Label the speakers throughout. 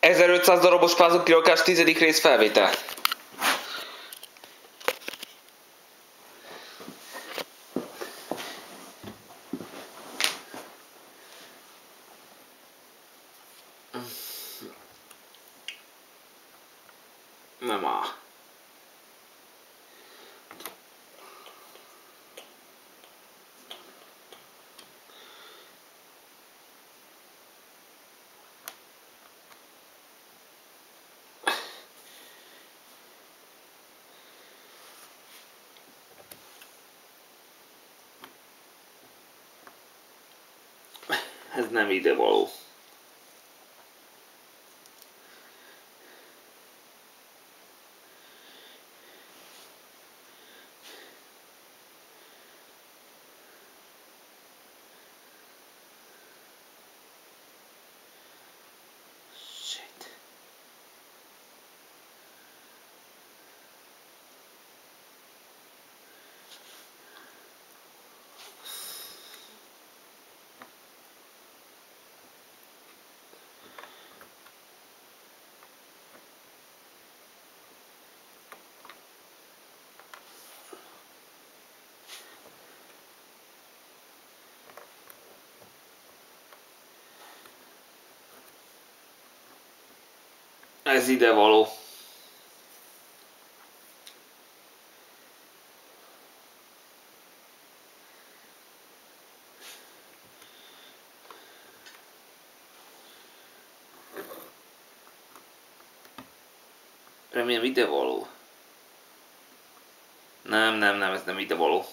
Speaker 1: 1500 darabos fázok kirakás tizedik rész felvétel. Nem áll. Ez nem ide való. Ez ide való. Remélem ide való. Nem, nem, nem, ez nem ide való.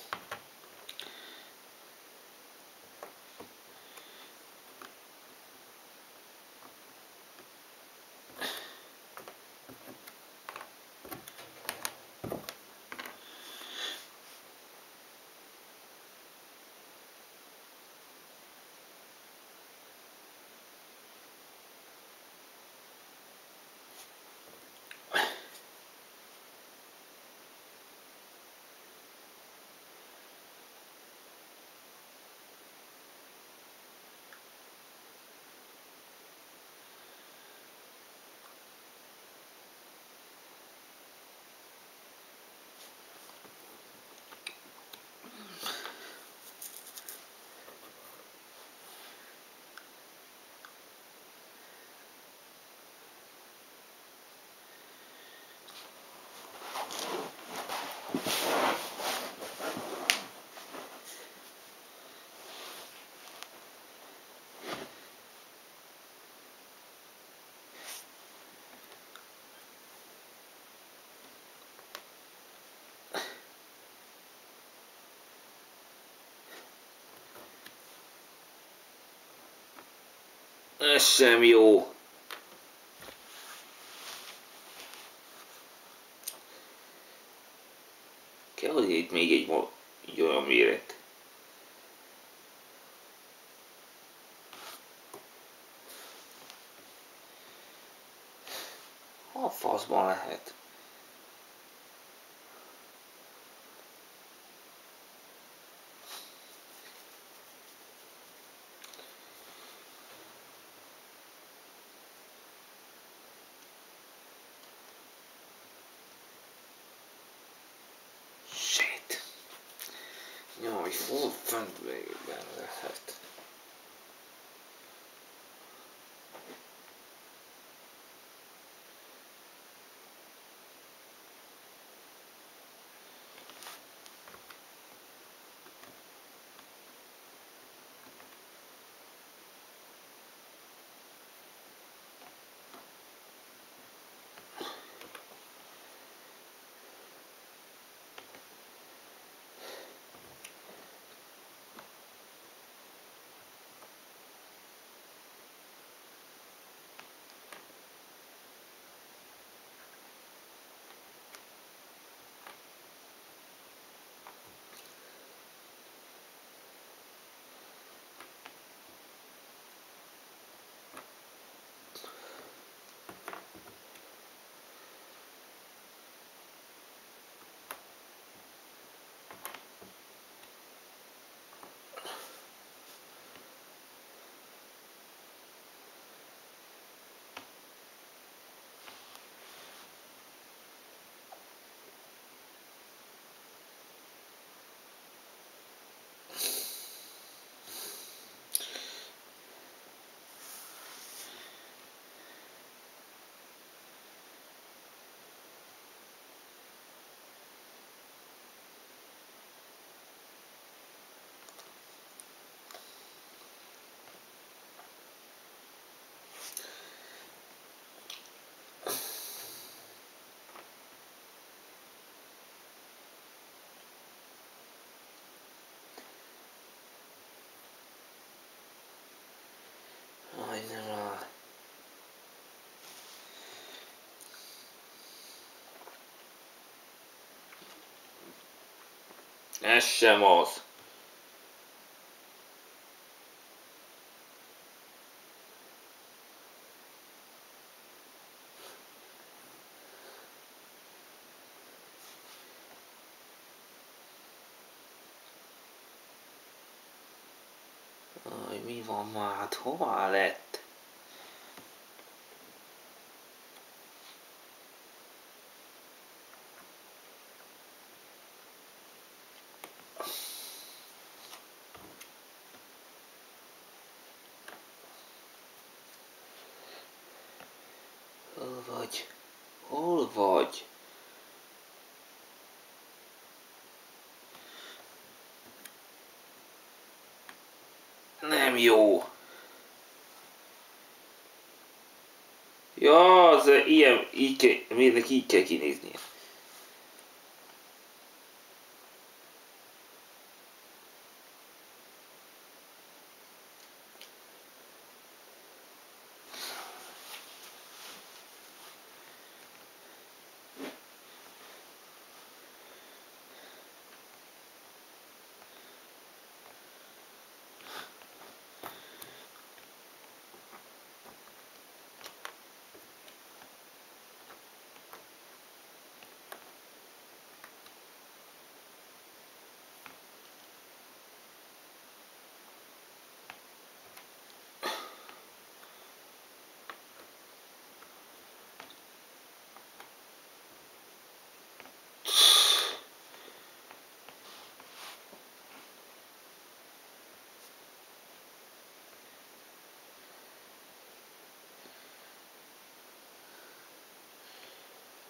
Speaker 1: Ez sem jó. Kell, hogy itt még egy, egy olyan méret. A faszban lehet? Jaj, hol fent végben lehet? Ez sem az. Aj, mi van már? Hát hová lett? Hol vagy? Hol vagy? Nem jó. Ja, az ilyen, így kell, miért így kell kinéznie.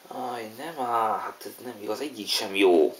Speaker 1: Aj, nem hát ez nem igaz, egyik sem jó.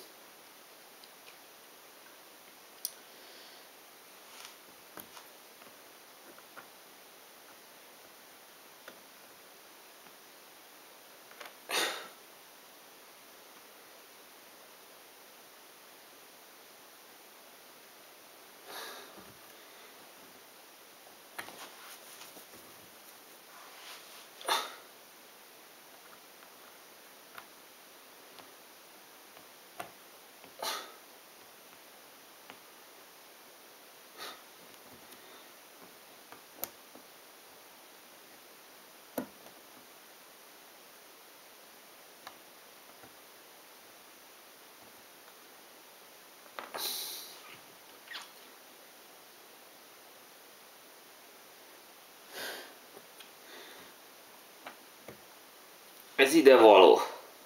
Speaker 1: Ez ide való.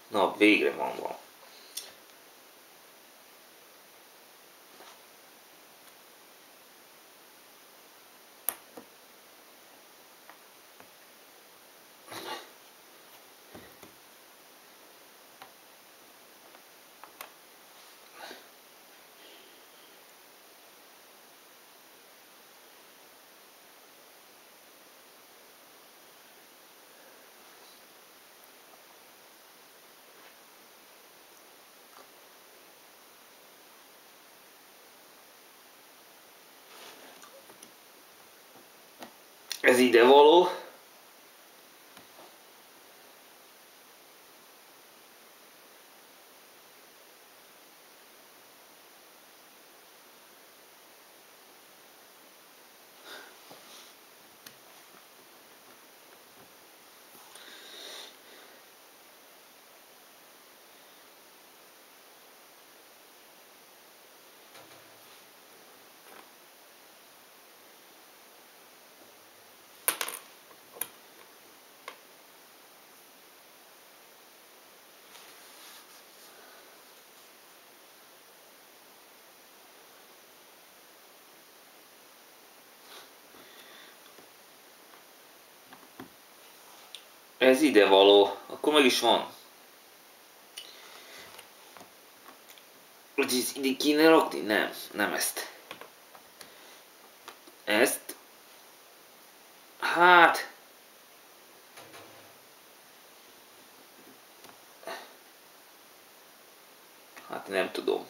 Speaker 1: Na, végre van van. Ez ide való. Ez ide való. Akkor meg is van. Hogy ezt ide kéne rakni? Nem, nem ezt. Ezt. Hát. Hát nem tudom.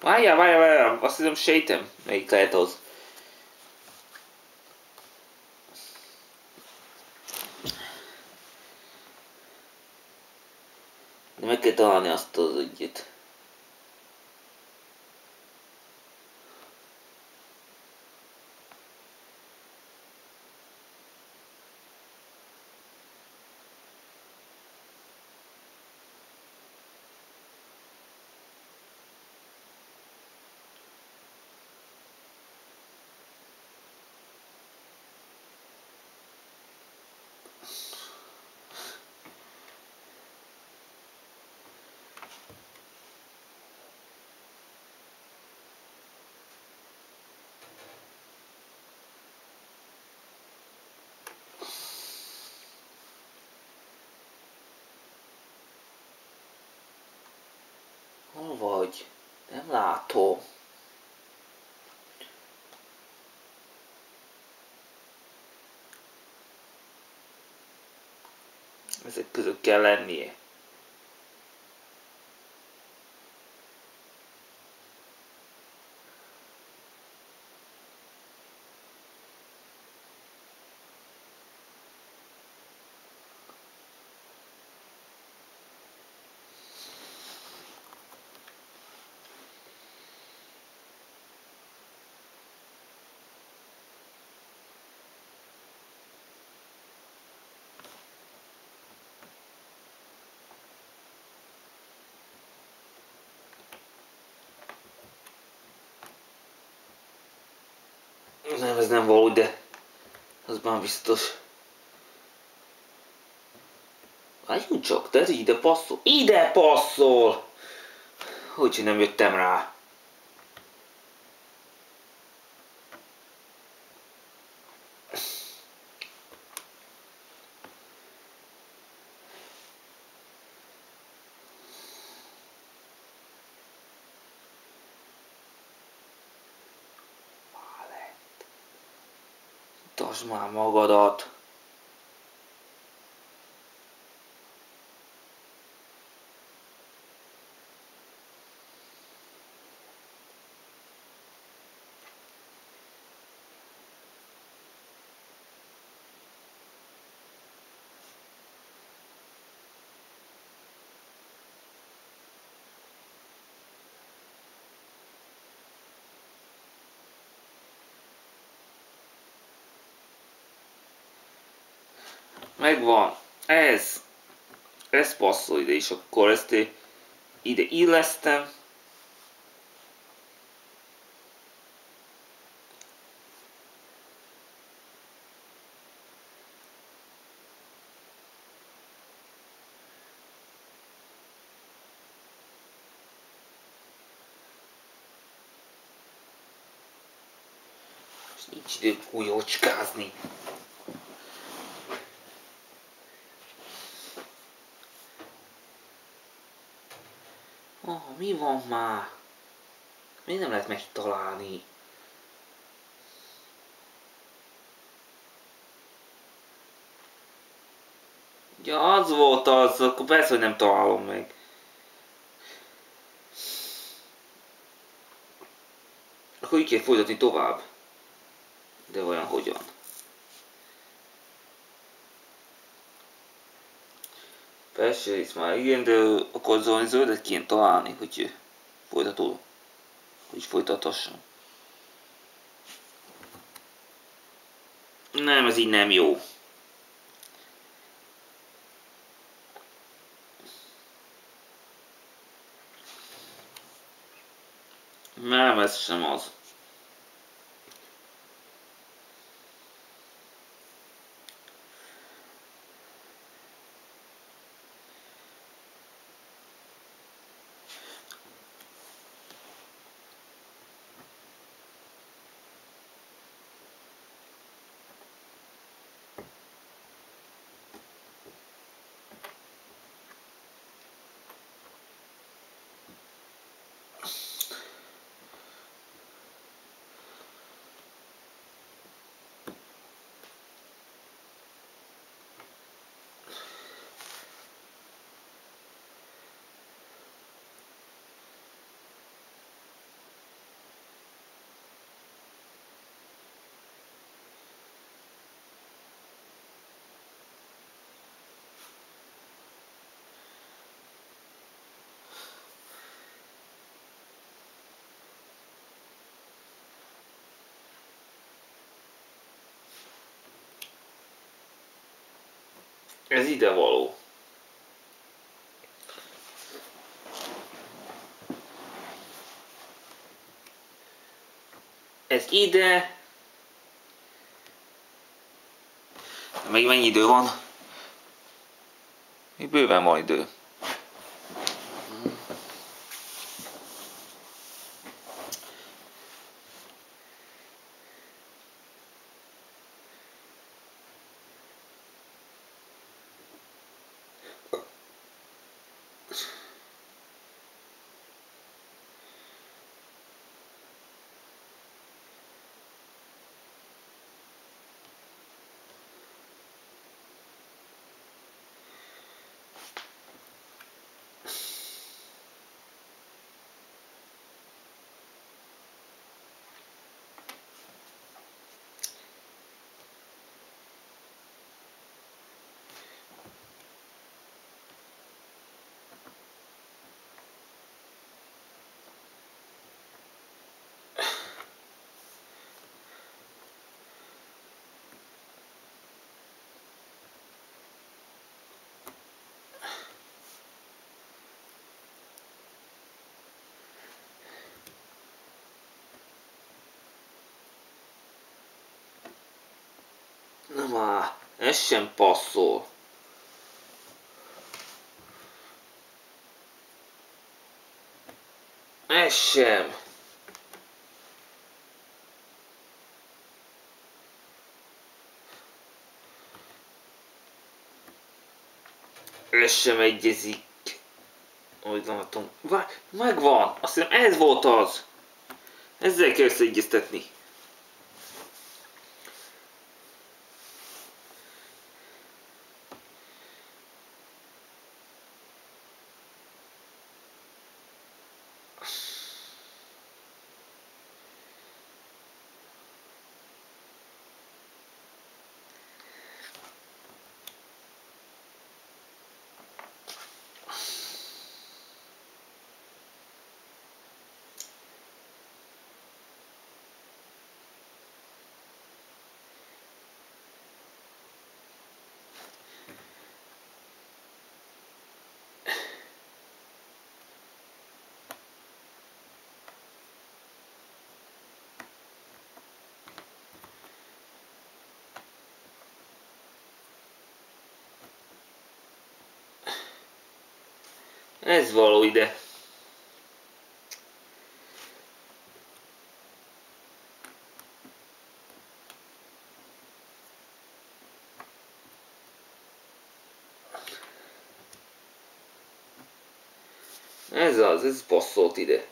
Speaker 1: Várjál, várjál, várjál, azt hiszem sejtem, melyik lehet az. De meg kell találni azt az ügyet. Hol vagy? Nem látom. Ezek között kell lennie. Nem, ez nem való, de az már biztos. Várjunk csak, de ez ide passzol. Ide passzol! Hogy nem jöttem rá. Mutasd már magadat! Megvan. Ez. Ez passzol ide, és akkor ezt ide illesztem. Nincs idő újócskázni. Oh, mi van már? Miért nem lehet megtalálni? Ja, az volt az, akkor persze, hogy nem találom meg. Akkor így kell folytatni tovább. De olyan hogyan? Persze, itt már igen, de akkor valami zöldet kéne találni, hogy folytató, hogy folytathassam. Nem, ez így nem jó. Nem, ez sem az. Ez ide való. Ez ide. Még mennyi idő van? Még bőven van idő. Na már, ez sem passzol. Ez sem. Ez sem egyezik. Ahogy látom. Megvan! Azt hiszem ez volt az. Ezzel kell összeegyeztetni. Ez való ide. Ez az, ez passzolt ide.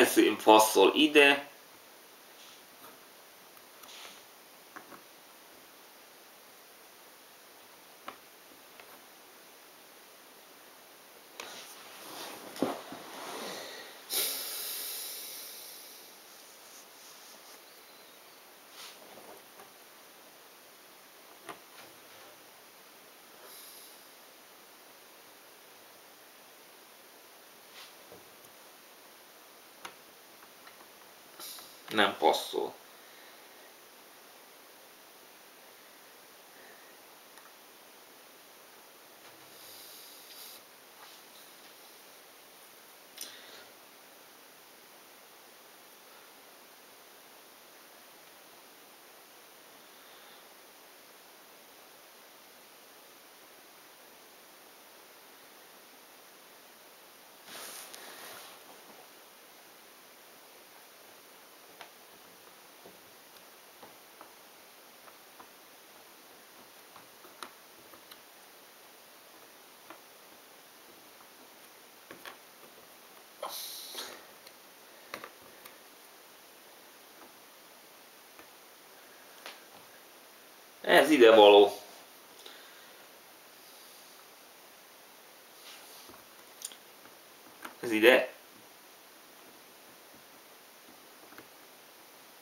Speaker 1: Elszín faszol ide, nem passzol. Ez ide való. Ez ide.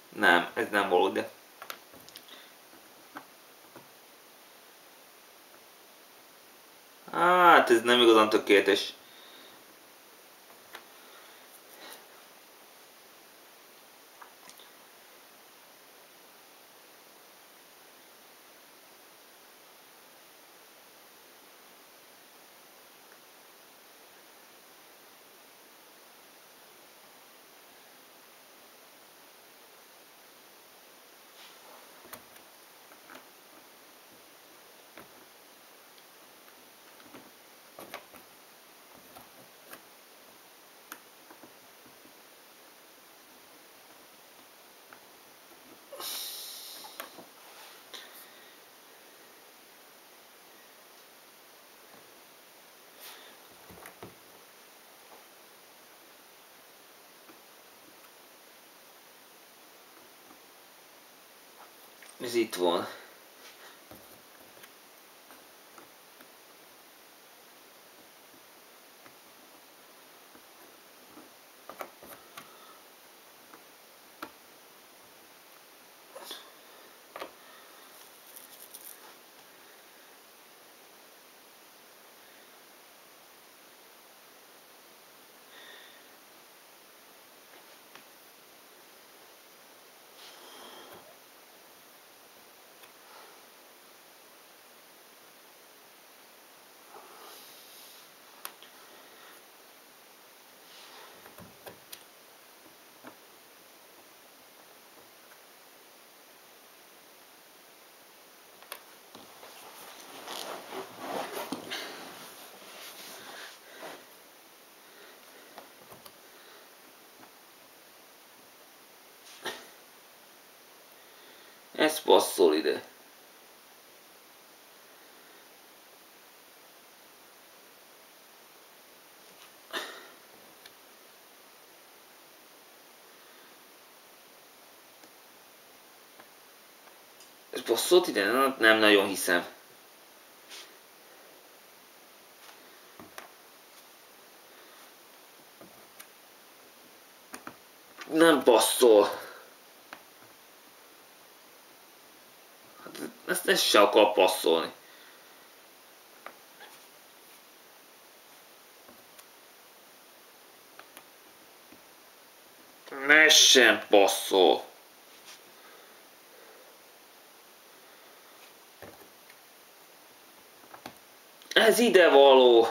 Speaker 1: Nem, ez nem való, de... Hát ez nem igazán tökéletes. Ez itt van. Ez passzol ide. Ez passzolt ide? Nem, nagyon hiszem. Nem passzol. Ezt se akar passzolni. Ne sem passzol. Ez ide való.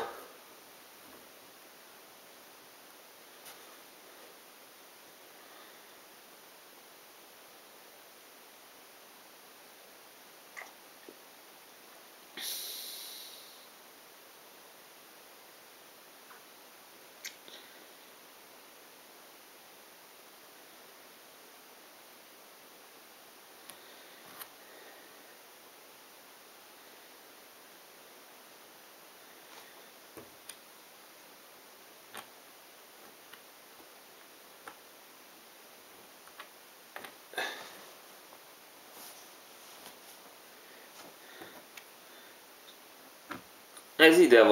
Speaker 1: Ez ide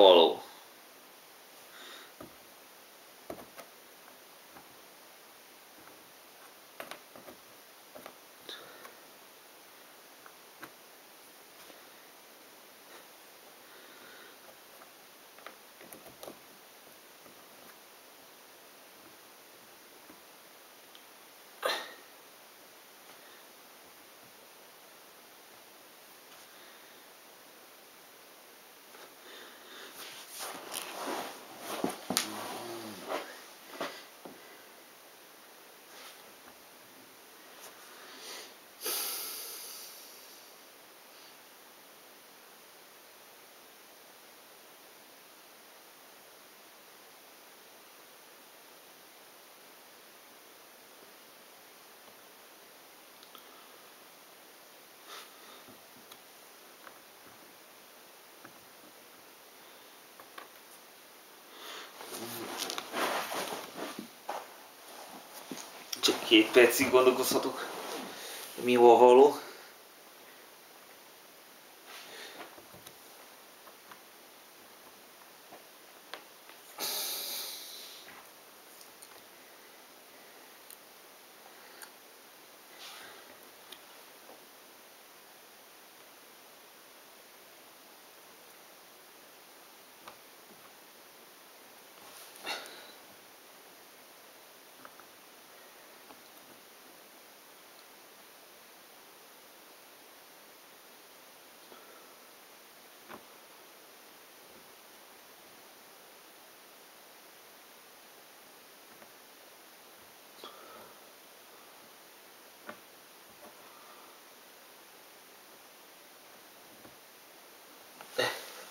Speaker 1: két percig gondolkozhatok, mi hol való.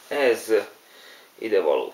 Speaker 1: Ez ide való.